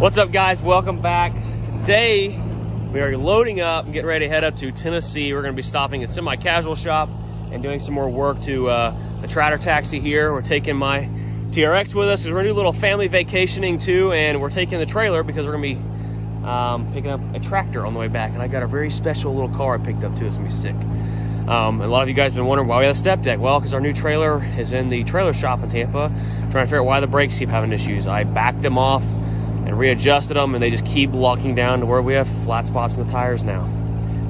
What's up guys, welcome back. Today, we are loading up and getting ready to head up to Tennessee. We're gonna be stopping at Semi Casual Shop and doing some more work to uh, the Tractor Taxi here. We're taking my TRX with us. We're gonna do a little family vacationing too, and we're taking the trailer because we're gonna be um, picking up a tractor on the way back. And I got a very special little car I picked up too, it's gonna be sick. Um, a lot of you guys have been wondering why we have a step deck. Well, because our new trailer is in the trailer shop in Tampa, trying to figure out why the brakes keep having issues. I backed them off and readjusted them and they just keep locking down to where we have flat spots in the tires now.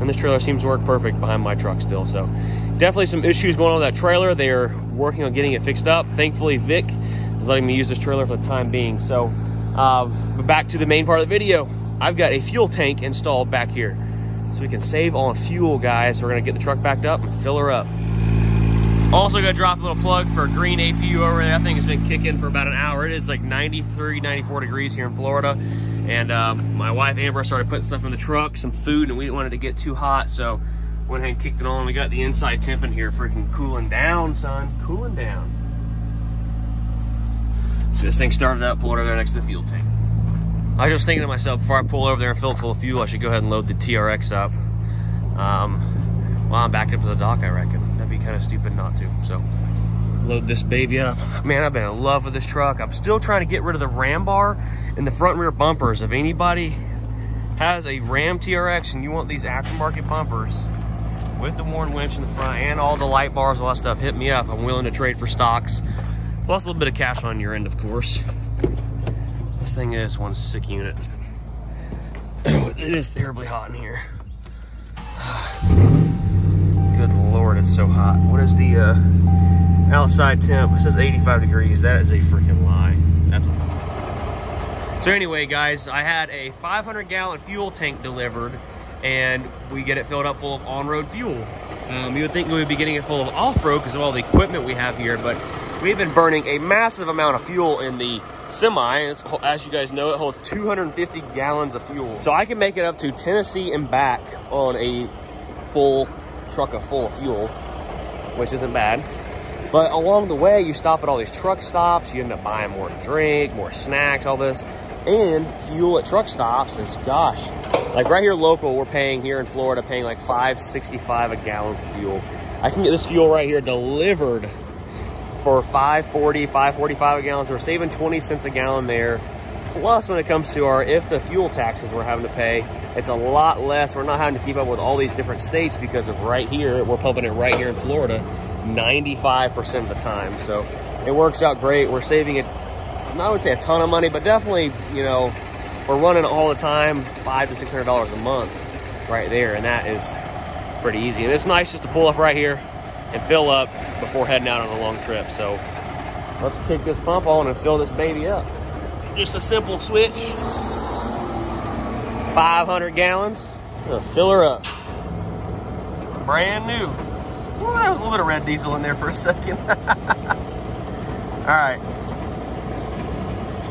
And this trailer seems to work perfect behind my truck still. So definitely some issues going on with that trailer. They are working on getting it fixed up. Thankfully, Vic is letting me use this trailer for the time being. So uh, back to the main part of the video. I've got a fuel tank installed back here so we can save on fuel, guys. We're gonna get the truck backed up and fill her up. Also gonna drop a little plug for a green APU over there. That thing has been kicking for about an hour. It is like 93, 94 degrees here in Florida. And um, my wife Amber started putting stuff in the truck, some food, and we didn't want it to get too hot. So went ahead and kicked it on. We got the inside temp in here freaking cooling down, son. Cooling down. So this thing started up, pulled over there next to the fuel tank. I was just thinking to myself, before I pull over there and fill it full of fuel, I should go ahead and load the TRX up. Um, while I'm backed up to the dock, I reckon. That'd be kind of stupid not to. So, load this baby up. Man, I've been in love with this truck. I'm still trying to get rid of the ram bar and the front and rear bumpers. If anybody has a Ram TRX and you want these aftermarket bumpers with the Warn winch in the front and all the light bars, all that stuff, hit me up. I'm willing to trade for stocks. Plus a little bit of cash on your end, of course. This thing is one sick unit. it is terribly hot in here. It's so hot. What is the uh, outside temp? It says 85 degrees. That is a freaking lie. That's a lie. So anyway, guys, I had a 500 gallon fuel tank delivered and we get it filled up full of on-road fuel. Um, you would think we would be getting it full of off-road because of all the equipment we have here, but we've been burning a massive amount of fuel in the semi. as you guys know, it holds 250 gallons of fuel. So I can make it up to Tennessee and back on a full truck of full of fuel, which isn't bad. But along the way, you stop at all these truck stops. You end up buying more to drink, more snacks, all this. And fuel at truck stops is, gosh, like right here local, we're paying here in Florida, paying like 5.65 a gallon for fuel. I can get this fuel right here delivered for 540, 545 a gallon. So we're saving 20 cents a gallon there. Plus, when it comes to our if the fuel taxes we're having to pay, it's a lot less. We're not having to keep up with all these different states because of right here, we're pumping it right here in Florida 95% of the time. So it works out great. We're saving it, I would say a ton of money, but definitely, you know, we're running all the time, five to $600 a month right there. And that is pretty easy. And it's nice just to pull up right here and fill up before heading out on a long trip. So let's kick this pump on and fill this baby up. Just a simple switch. 500 gallons. fill her up. Brand new. Ooh, there was a little bit of red diesel in there for a second. All right.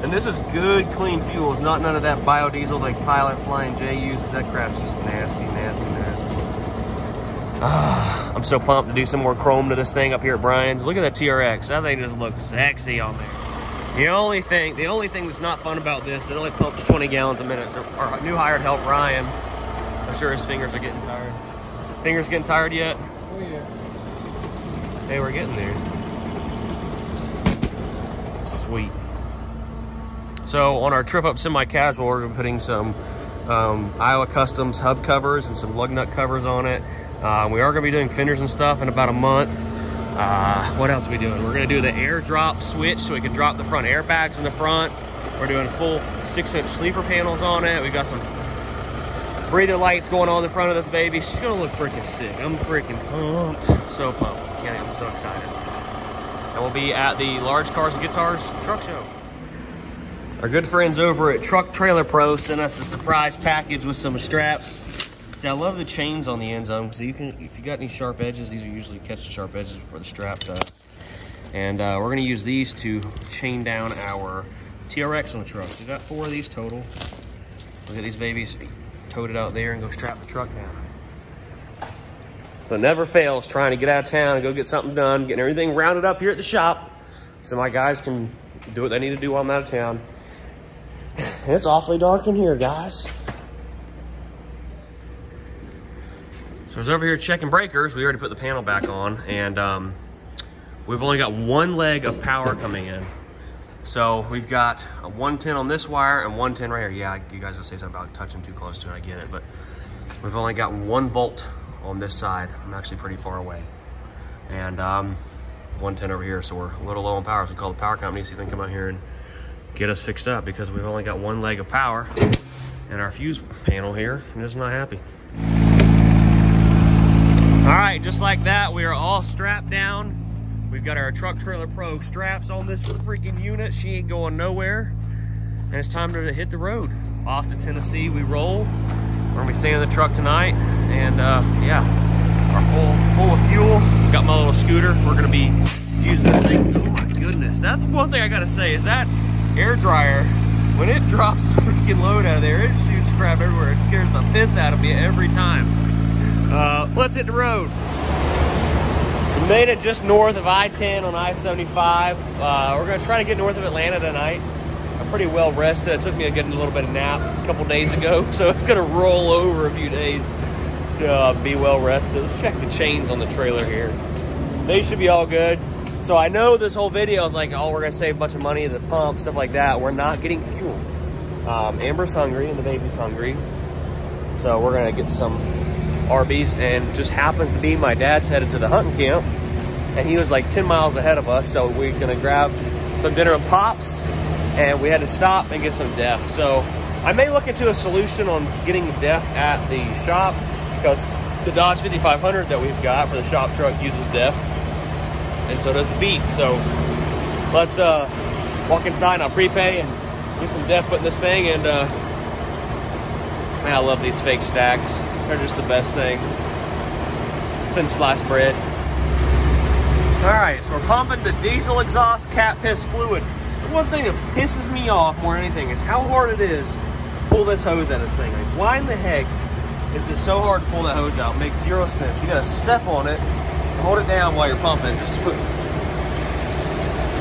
And this is good, clean fuel. It's not none of that biodiesel like Pilot Flying J uses. That crap's just nasty, nasty, nasty. Ah, I'm so pumped to do some more chrome to this thing up here at Brian's. Look at that TRX. That thing just looks sexy on there. The only thing, the only thing that's not fun about this, it only pumps 20 gallons a minute. So our new hired help, Ryan, I'm sure his fingers are getting tired. Fingers getting tired yet? Oh yeah. Hey, we're getting there. Sweet. So on our trip up semi-casual, we're putting some um, Iowa Customs hub covers and some lug nut covers on it. Uh, we are going to be doing fenders and stuff in about a month. Uh, what else we doing? We're to do the airdrop switch so we can drop the front airbags in the front. We're doing full six inch sleeper panels on it. We've got some breather lights going on in the front of this baby. She's to look freaking sick. I'm freaking pumped. So pumped. Can't, I'm so excited. And we'll be at the Large Cars and Guitars truck show. Our good friends over at Truck Trailer Pro sent us a surprise package with some straps See, I love the chains on the end zone because you can, if you got any sharp edges, these are usually catch the sharp edges before the strap does. And uh, we're gonna use these to chain down our TRX on the truck. We've got four of these total. Look at these babies, tote it out there and go strap the truck down. So never fails trying to get out of town and go get something done, getting everything rounded up here at the shop so my guys can do what they need to do while I'm out of town. It's awfully dark in here, guys. So I was over here checking breakers. We already put the panel back on, and um, we've only got one leg of power coming in. So we've got a 110 on this wire and 110 right here. Yeah, you guys will say something about touching too close to it. I get it, but we've only got one volt on this side. I'm actually pretty far away. And um, 110 over here, so we're a little low on power. So we call the power company, see if they can come out here and get us fixed up because we've only got one leg of power and our fuse panel here it's not happy. All right, just like that, we are all strapped down. We've got our Truck Trailer Pro straps on this freaking unit. She ain't going nowhere. And it's time to hit the road. Off to Tennessee, we roll. We're gonna be staying in the truck tonight. And uh, yeah, our full, full of fuel. Got my little scooter. We're gonna be using this thing. Oh my goodness, that's one thing I gotta say is that air dryer, when it drops freaking load out of there, it shoots crap everywhere. It scares the piss out of me every time. Uh, let's hit the road. So made it just north of I-10 on I-75. Uh, we're gonna try to get north of Atlanta tonight. I'm pretty well rested. It took me a good little bit of nap a couple days ago, so it's gonna roll over a few days to uh, be well rested. Let's check the chains on the trailer here. They should be all good. So I know this whole video is like, oh, we're gonna save a bunch of money at the pump, stuff like that. We're not getting fuel. Um, Amber's hungry and the baby's hungry. So we're gonna get some Arby's and just happens to be my dad's headed to the hunting camp and he was like 10 miles ahead of us. So we're gonna grab some dinner and pops and we had to stop and get some DEF. So I may look into a solution on getting DEF at the shop because the Dodge 5500 that we've got for the shop truck uses DEF and so does the Pete. So let's uh, walk inside and I'll prepay and get some DEF put in this thing and uh, man, I love these fake stacks. They're just the best thing. In sliced bread. All right, so we're pumping the diesel exhaust cat piss fluid. The one thing that pisses me off more than anything is how hard it is to pull this hose out of this thing. Like, why in the heck is it so hard to pull that hose out? It makes zero sense. You gotta step on it, hold it down while you're pumping. Just put,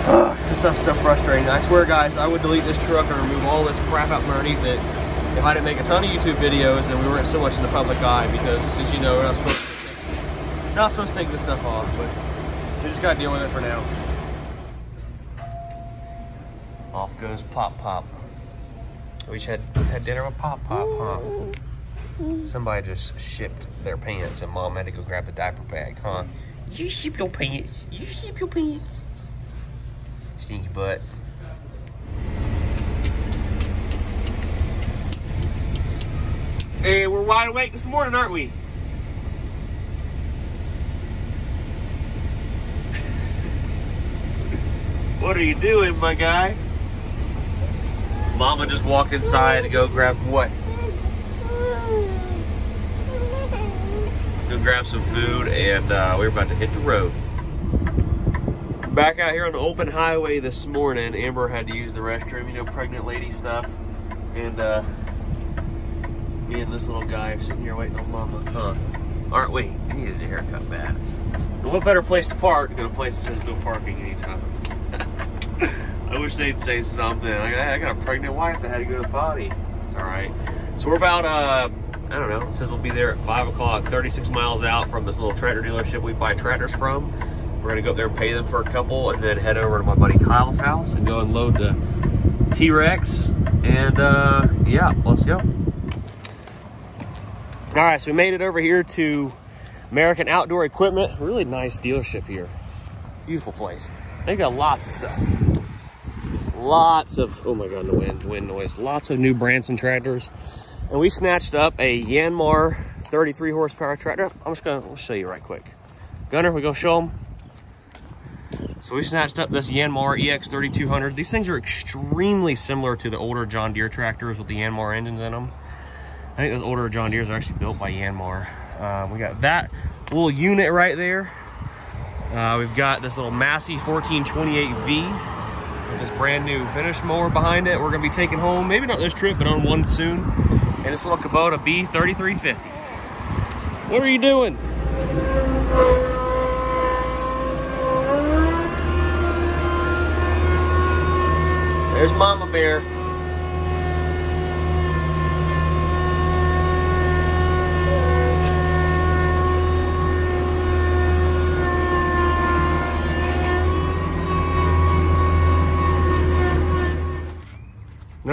Ugh, this stuff's so frustrating. I swear, guys, I would delete this truck and remove all this crap out from underneath it if I didn't make a ton of YouTube videos and we weren't so much in the public eye because, as you know, we're not supposed to, not supposed to take this stuff off, but we just gotta deal with it for now. Off goes Pop Pop. We just had had dinner with Pop Pop, huh? Somebody just shipped their pants and mom had to go grab the diaper bag, huh? You ship your pants. You ship your pants. Stinky butt. Hey, we're wide awake this morning, aren't we? what are you doing, my guy? Mama just walked inside to go grab what? Go grab some food, and uh, we're about to hit the road. Back out here on the open highway this morning, Amber had to use the restroom, you know, pregnant lady stuff. And uh, me and this little guy are sitting here waiting on mama. Huh. Aren't we? He needs a haircut bad. And what better place to park than a place that says no parking anytime? I wish they'd say something. Like, I got a pregnant wife that had to go to the potty. It's all right. So we're about, uh, I don't know, it says we'll be there at 5 o'clock, 36 miles out from this little tractor dealership we buy tractors from. We're gonna go up there and pay them for a couple and then head over to my buddy Kyle's house and go and load the T-Rex. And uh, yeah, let's go. All right, so we made it over here to American Outdoor Equipment. Really nice dealership here. Beautiful place. They got lots of stuff. Lots of, oh my God, the wind, wind noise. Lots of new Branson tractors. And we snatched up a Yanmar 33 horsepower tractor. I'm just gonna show you right quick. Gunner, we go show them. So we snatched up this Yanmar EX3200. These things are extremely similar to the older John Deere tractors with the Yanmar engines in them. I think those older John Deeres are actually built by Yanmar. Uh, we got that little unit right there. Uh, we've got this little Massey 1428V with this brand new finish mower behind it. We're gonna be taking home, maybe not this trip, but on one soon. And this little Kubota B3350. What are you doing? There's Mama Bear.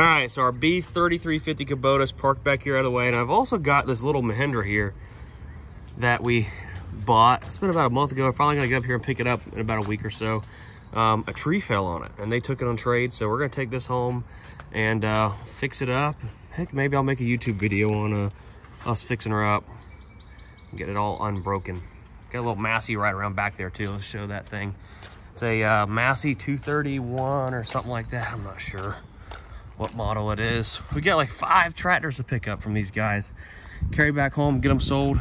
Right, so our B3350 Kubota's parked back here out of the way, and I've also got this little Mahindra here that we bought. It's been about a month ago. I'm finally gonna get up here and pick it up in about a week or so. Um, a tree fell on it, and they took it on trade, so we're gonna take this home and uh, fix it up. Heck, maybe I'll make a YouTube video on uh, us fixing her up get it all unbroken. Got a little Massey right around back there too. Let's show that thing. It's a uh, Massey 231 or something like that. I'm not sure what model it is. We got like five tractors to pick up from these guys. Carry back home, get them sold.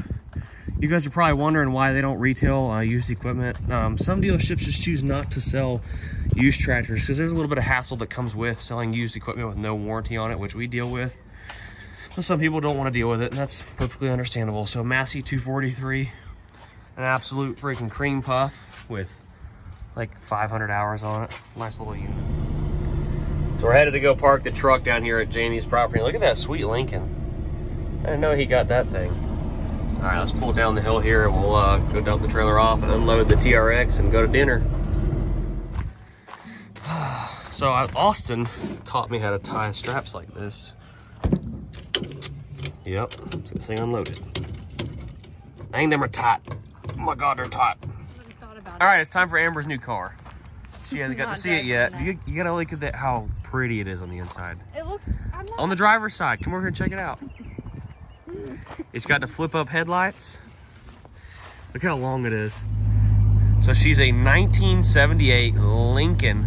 You guys are probably wondering why they don't retail uh, used equipment. Um, some dealerships just choose not to sell used tractors because there's a little bit of hassle that comes with selling used equipment with no warranty on it, which we deal with. But some people don't want to deal with it, and that's perfectly understandable. So Massey 243, an absolute freaking cream puff with like 500 hours on it. Nice little unit. So we're headed to go park the truck down here at Jamie's property. Look at that sweet Lincoln. I didn't know he got that thing. All right, let's pull down the hill here and we'll uh, go dump the trailer off and unload the TRX and go to dinner. So Austin taught me how to tie straps like this. Yep, this thing unloaded. Dang, them are tight. Oh my God, they're tight. All right, it's time for Amber's new car. She hasn't got to see it yet. You, you, gotta look at that, how pretty it is on the inside. It looks, On the driver's side, come over here and check it out. it's got the flip up headlights. Look how long it is. So she's a 1978 Lincoln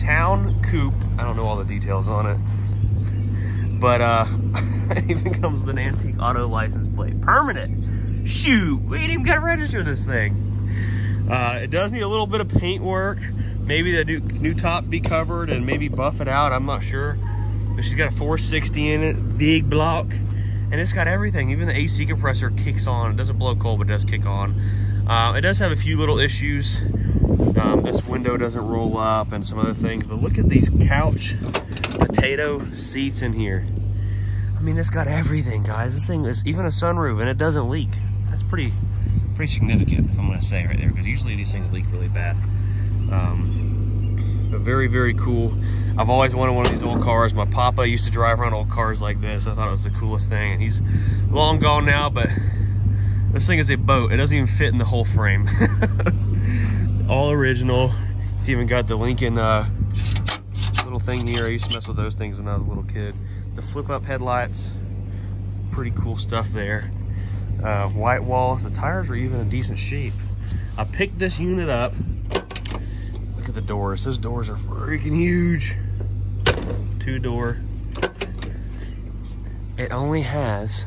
Town Coupe. I don't know all the details on it. But uh, it even comes with an antique auto license plate. Permanent. Shoot, we ain't even got to register this thing. Uh, it does need a little bit of paint work. Maybe the new, new top be covered and maybe buff it out. I'm not sure. But she's got a 460 in it, big block. And it's got everything. Even the AC compressor kicks on. It doesn't blow cold, but it does kick on. Uh, it does have a few little issues. Um, this window doesn't roll up and some other things. But look at these couch potato seats in here. I mean, it's got everything, guys. This thing is even a sunroof and it doesn't leak. That's pretty, pretty significant, if I'm gonna say right there, because usually these things leak really bad. Um, but very, very cool. I've always wanted one of these old cars. My papa used to drive around old cars like this. I thought it was the coolest thing. And he's long gone now, but this thing is a boat. It doesn't even fit in the whole frame. All original. It's even got the Lincoln uh, little thing here. I used to mess with those things when I was a little kid. The flip up headlights, pretty cool stuff there. Uh, white walls, the tires are even in decent shape. I picked this unit up. Look at the doors. Those doors are freaking huge. Two door. It only has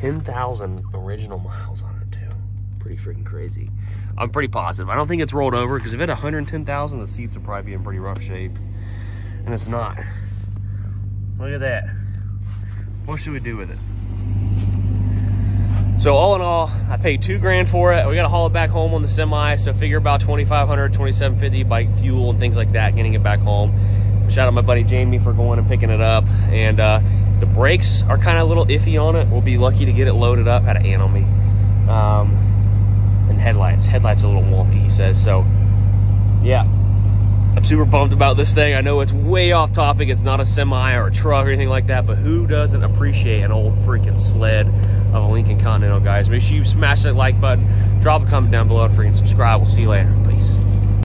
10,000 original miles on it too. Pretty freaking crazy. I'm pretty positive. I don't think it's rolled over because if it had 110,000, the seats would probably be in pretty rough shape and it's not. Look at that. What should we do with it? So all in all, I paid two grand for it. We got to haul it back home on the semi. So figure about 2,500, 2,750 bike fuel and things like that, getting it back home. Shout out my buddy Jamie for going and picking it up. And uh, the brakes are kind of a little iffy on it. We'll be lucky to get it loaded up. Had an ant on me. Um, and headlights. Headlights a little wonky, he says. So yeah, I'm super pumped about this thing. I know it's way off topic. It's not a semi or a truck or anything like that, but who doesn't appreciate an old freaking sled of a Lincoln Continental, guys? Make sure you smash that like button, drop a comment down below, and freaking subscribe. We'll see you later. Peace.